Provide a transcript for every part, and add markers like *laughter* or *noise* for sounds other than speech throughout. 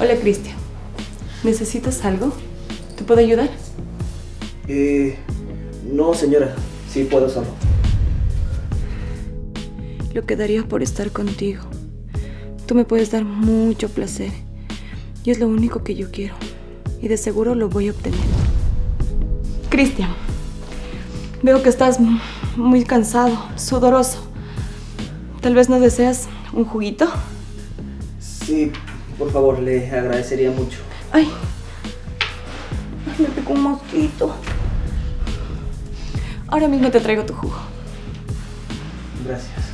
Hola, Cristian. ¿Necesitas algo? ¿Te puedo ayudar? Eh, no, señora. Sí puedo solo. Lo que daría por estar contigo. Tú me puedes dar mucho placer. Y es lo único que yo quiero. Y de seguro lo voy a obtener. Cristian, veo que estás muy cansado, sudoroso. Tal vez no deseas un juguito. Sí, por favor, le agradecería mucho. Ay, me picó un mosquito. Ahora mismo te traigo tu jugo. Gracias.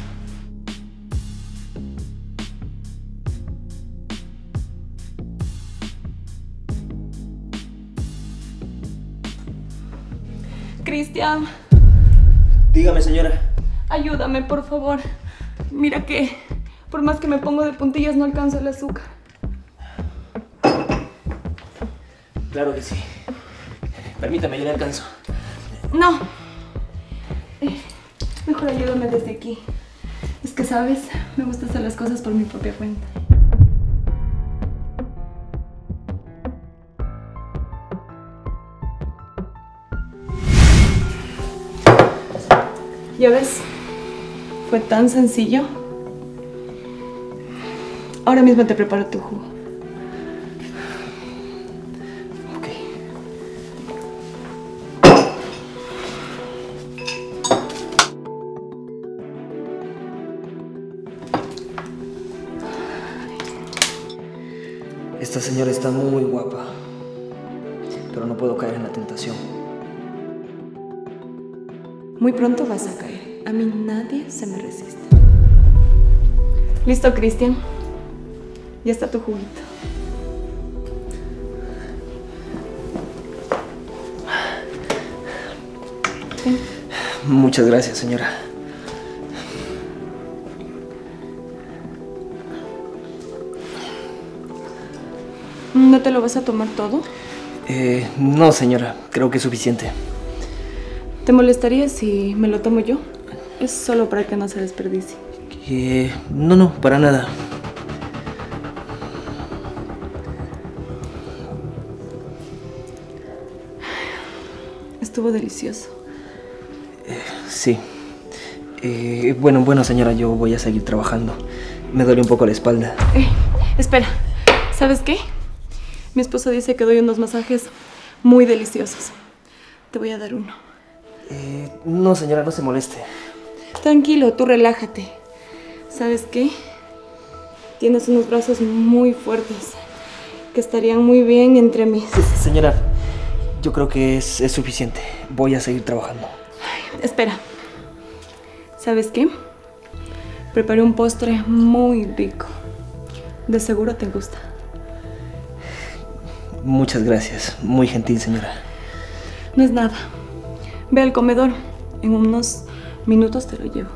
Cristian, Dígame, señora. ayúdame, por favor. Mira que por más que me pongo de puntillas no alcanzo el azúcar. Claro que sí. Permítame, yo le alcanzo. No. Eh, mejor ayúdame desde aquí. Es que, ¿sabes? Me gusta hacer las cosas por mi propia cuenta. ¿Ya ves? Fue tan sencillo. Ahora mismo te preparo tu jugo. Esta señora está muy guapa, pero no puedo caer en la tentación. Muy pronto vas a caer. A mí nadie se me resiste. Listo, Cristian. Ya está tu juguito. Ten. Muchas gracias, señora. ¿No te lo vas a tomar todo? Eh, no, señora, creo que es suficiente. ¿Te molestaría si me lo tomo yo? Es solo para que no se desperdicie. Eh, no, no, para nada. Estuvo delicioso. Sí. Eh, bueno, bueno, señora, yo voy a seguir trabajando. Me duele un poco la espalda. Eh, espera, ¿sabes qué? Mi esposo dice que doy unos masajes muy deliciosos. Te voy a dar uno. Eh, no, señora, no se moleste. Tranquilo, tú relájate. ¿Sabes qué? Tienes unos brazos muy fuertes que estarían muy bien entre mis... Señora, yo creo que es, es suficiente. Voy a seguir trabajando. Espera. ¿Sabes qué? Preparé un postre muy rico. De seguro te gusta. Muchas gracias. Muy gentil, señora. No es nada. Ve al comedor. En unos minutos te lo llevo.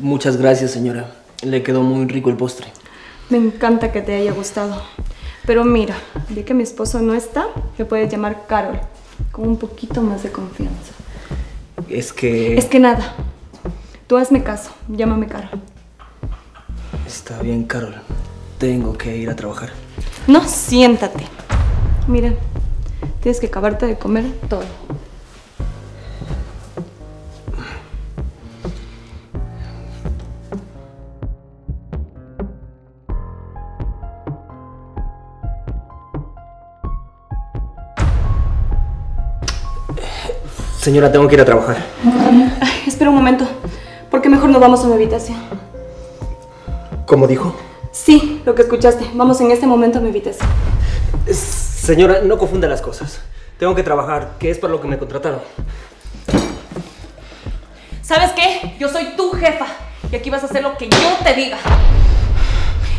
Muchas gracias, señora. Le quedó muy rico el postre. Me encanta que te haya gustado. Pero mira, ya que mi esposo no está, me puedes llamar Carol. Con un poquito más de confianza. Es que... Es que nada. Tú hazme caso. Llámame Carol. Está bien, Carol. Tengo que ir a trabajar. No, siéntate. Mira, tienes que acabarte de comer todo. Señora, tengo que ir a trabajar. Ay, espera un momento. ¿Por qué mejor nos vamos a mi habitación? ¿Cómo dijo? Sí, lo que escuchaste. Vamos en este momento a mi habitación. Señora, no confunda las cosas. Tengo que trabajar, que es para lo que me contrataron. ¿Sabes qué? Yo soy tu jefa. Y aquí vas a hacer lo que yo te diga.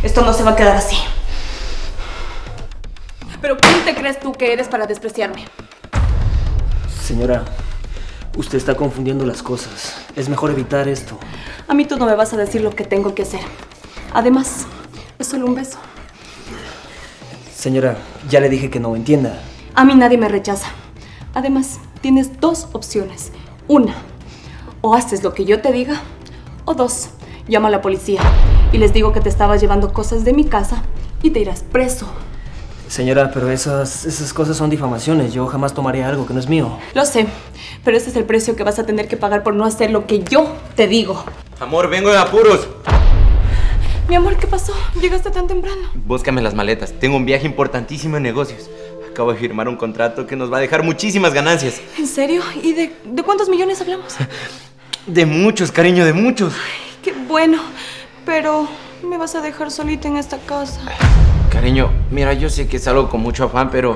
Esto no se va a quedar así. Pero ¿quién te crees tú que eres para despreciarme? Señora, usted está confundiendo las cosas. Es mejor evitar esto. A mí tú no me vas a decir lo que tengo que hacer. Además, es solo un beso. Señora, ya le dije que no entienda. A mí nadie me rechaza. Además, tienes dos opciones. Una, o haces lo que yo te diga, o dos, llama a la policía y les digo que te estabas llevando cosas de mi casa y te irás preso. Señora, pero esas, esas cosas son difamaciones. Yo jamás tomaré algo que no es mío. Lo sé, pero ese es el precio que vas a tener que pagar por no hacer lo que yo te digo. Amor, vengo de apuros. Mi amor, ¿qué pasó? Llegaste tan temprano. Búscame las maletas. Tengo un viaje importantísimo en negocios. Acabo de firmar un contrato que nos va a dejar muchísimas ganancias. ¿En serio? ¿Y de, de cuántos millones hablamos? *laughs* De muchos, cariño, de muchos. Qué bueno, pero me vas a dejar solita en esta casa. Cariño, mira, yo sé que es algo con mucho afán, pero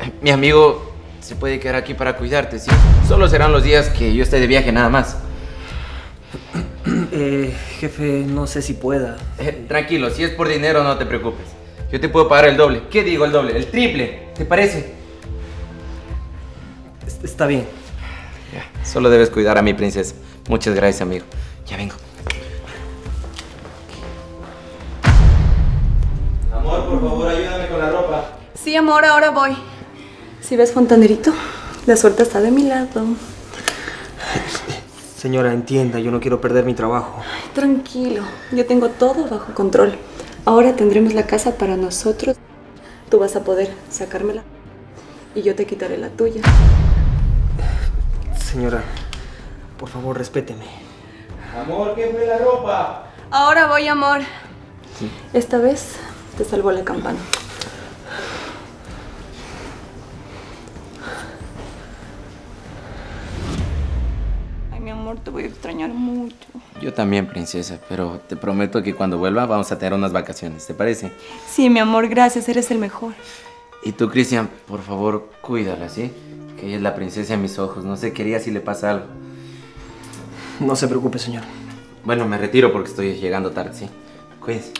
eh, mi amigo se puede quedar aquí para cuidarte, ¿sí? Solo serán los días que yo esté de viaje nada más. *clears throat* Eh, jefe, no sé si pueda. Eh, tranquilo, si es por dinero no te preocupes. Yo te puedo pagar el doble. ¿Qué digo el doble? El triple. ¿Te parece? Es- Está bien. Ya, solo debes cuidar a mi princesa. Muchas gracias, amigo. Ya vengo. Favor, ayúdame con la ropa. Sí, amor, ahora voy. Si ves fontanerito, la suerte está de mi lado. Señora, entienda, yo no quiero perder mi trabajo. Tranquilo, yo tengo todo bajo control. Ahora tendremos la casa para nosotros. Tú vas a poder sacármela y yo te quitaré la tuya. Señora, por favor, respéteme. Amor, ¿qué fue la ropa? Ahora voy, amor. Esta vez te salvó la campana. Ay, mi amor, te voy a extrañar mucho. Yo también, princesa, pero te prometo que cuando vuelva vamos a tener unas vacaciones, ¿te parece? Sí, mi amor, gracias, eres el mejor. Y tú, Cristian, por favor, cuídala, ¿sí? Que ella es la princesa en mis ojos. No sé, quería si le pasa algo. No se preocupe, señor. Bueno, me retiro porque estoy llegando tarde, ¿sí? Cuídense.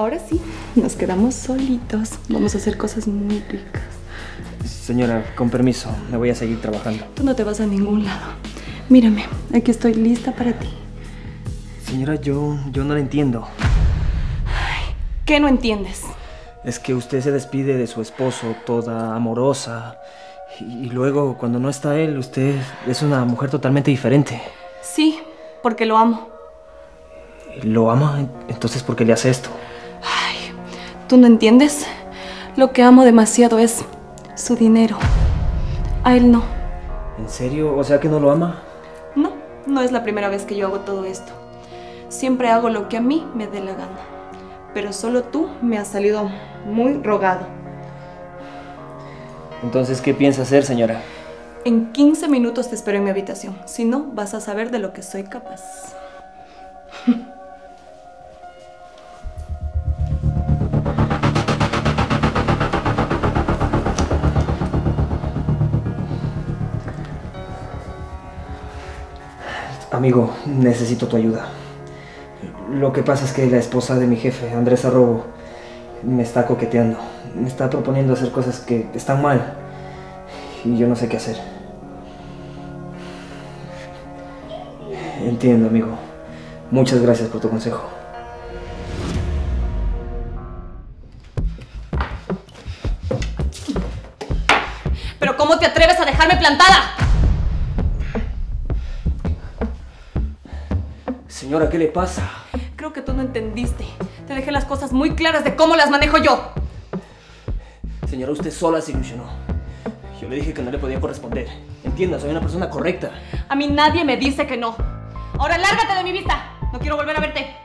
Ahora sí, nos quedamos solitos. Vamos a hacer cosas muy ricas. Señora, con permiso, me voy a seguir trabajando. Tú no te vas a ningún lado. Mírame, aquí estoy lista para ti. Señora, yo, yo no la entiendo. ¿Qué no entiendes? Es que usted se despide de su esposo toda amorosa. Y, y luego, cuando no está él, usted es una mujer totalmente diferente. Sí, porque lo amo. ¿Lo ama? Entonces, ¿por qué le hace esto? ¿Tú no entiendes? Lo que amo demasiado es su dinero. A él no. ¿En serio? O sea que no lo ama. No, no es la primera vez que yo hago todo esto. Siempre hago lo que a mí me dé la gana. Pero solo tú me has salido muy rogado. Entonces, ¿qué piensa hacer, señora? En 15 minutos te espero en mi habitación. Si no, vas a saber de lo que soy capaz. *laughs* Amigo, necesito tu ayuda. Lo que pasa es que la esposa de mi jefe, Andrés Arrobo, me está coqueteando. Me está proponiendo hacer cosas que están mal. Y yo no sé qué hacer. Entiendo, amigo. Muchas gracias por tu consejo. ¿Pero cómo te atreves a dejarme plantada? Señora, ¿qué le pasa? Creo que tú no entendiste. Te dejé las cosas muy claras de cómo las manejo yo. Señora, usted sola se ilusionó. Yo le dije que no le podía corresponder. Entienda, soy una persona correcta. A mí nadie me dice que no. Ahora lárgate de mi vista. No quiero volver a verte.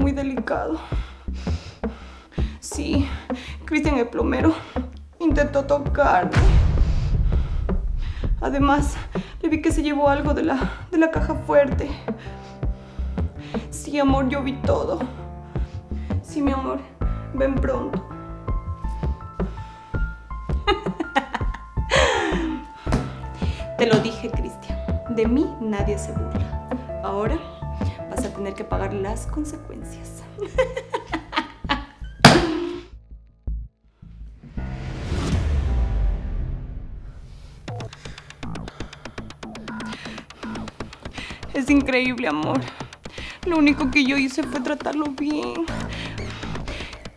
Muy delicado. Sí, Cristian el plomero intentó tocarme. Además, le vi que se llevó algo de la, de la caja fuerte. Sí, amor, yo vi todo. Sí, mi amor, ven pronto. *laughs* Te lo dije, Cristian. De mí nadie se burla. Ahora tener que pagar las consecuencias. *laughs* Es increíble, amor. Lo único que yo hice fue tratarlo bien.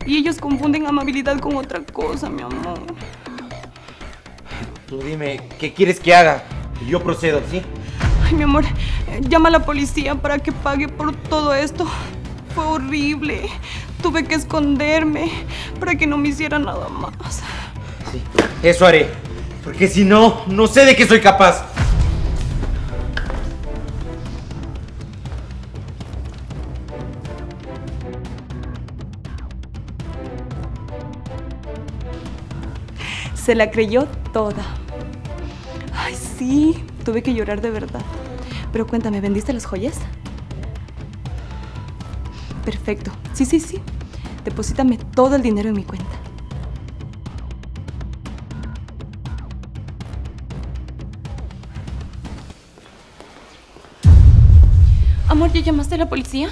Y ellos confunden amabilidad con otra cosa, mi amor. Tú dime, ¿qué quieres que haga? Yo procedo, ¿sí? Ay, mi amor, llama a la policía para que pague por todo esto. Fue horrible. Tuve que esconderme para que no me hiciera nada más. Sí, eso haré. Porque si no, no sé de qué soy capaz. Se la creyó toda. Ay, sí, tuve que llorar de verdad. Pero cuéntame, ¿vendiste las joyas? Perfecto. Sí, sí, sí. Deposítame todo el dinero en mi cuenta. Amor, ¿ya llamaste a la policía?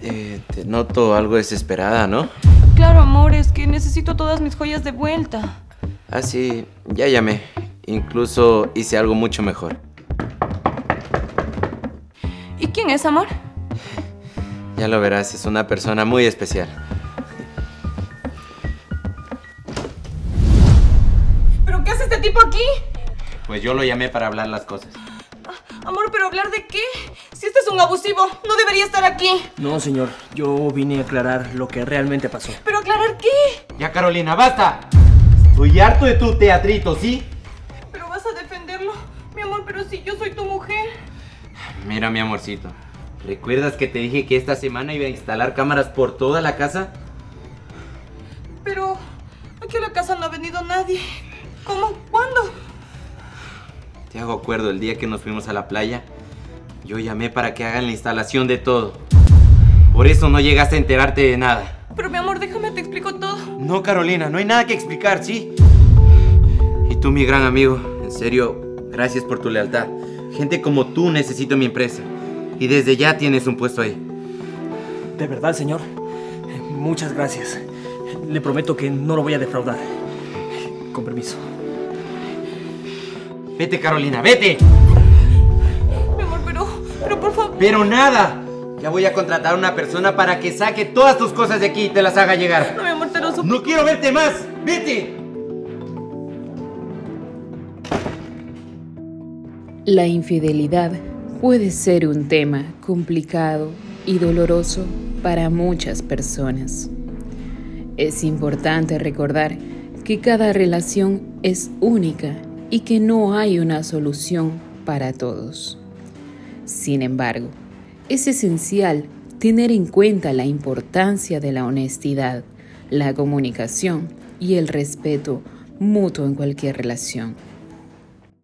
Eh, te noto algo desesperada, ¿no? Claro, amor, es que necesito todas mis joyas de vuelta. Ah, sí, ya llamé. Incluso hice algo mucho mejor. ¿Y quién es, amor? Ya lo verás, es una persona muy especial. ¿Pero qué hace este tipo aquí? Pues yo lo llamé para hablar las cosas. Amor, ¿pero hablar de qué? Si este es un abusivo, no debería estar aquí. No, señor. Yo vine a aclarar lo que realmente pasó. ¿Pero aclarar qué? Ya, Carolina, basta. Estoy harto de tu teatrito, ¿sí? ¿Pero vas a defenderlo? Mi amor, pero si yo soy tu mujer. Mira, mi amorcito. ¿Recuerdas que te dije que esta semana iba a instalar cámaras por toda la casa? Pero aquí a la casa no ha venido nadie. ¿Cómo? ¿Cuándo? Te hago acuerdo el día que nos fuimos a la playa. Yo llamé para que hagan la instalación de todo. Por eso no llegaste a enterarte de nada. Pero mi amor, déjame te explico todo. No, Carolina, no hay nada que explicar, ¿sí? Y tú, mi gran amigo, en serio, gracias por tu lealtad. Gente como tú necesito en mi empresa. Y desde ya tienes un puesto ahí. De verdad, señor. Muchas gracias. Le prometo que no lo voy a defraudar. Con permiso. Vete, Carolina, vete. Mi amor, pero, pero por favor. Pero nada. Ya voy a contratar a una persona para que saque todas tus cosas de aquí y te las haga llegar. No, mi amor, te lo suplico. No quiero verte más. Vete. La infidelidad puede ser un tema complicado y doloroso para muchas personas. Es importante recordar que cada relación es única y que no hay una solución para todos. Sin embargo, es esencial tener en cuenta la importancia de la honestidad, la comunicación y el respeto mutuo en cualquier relación.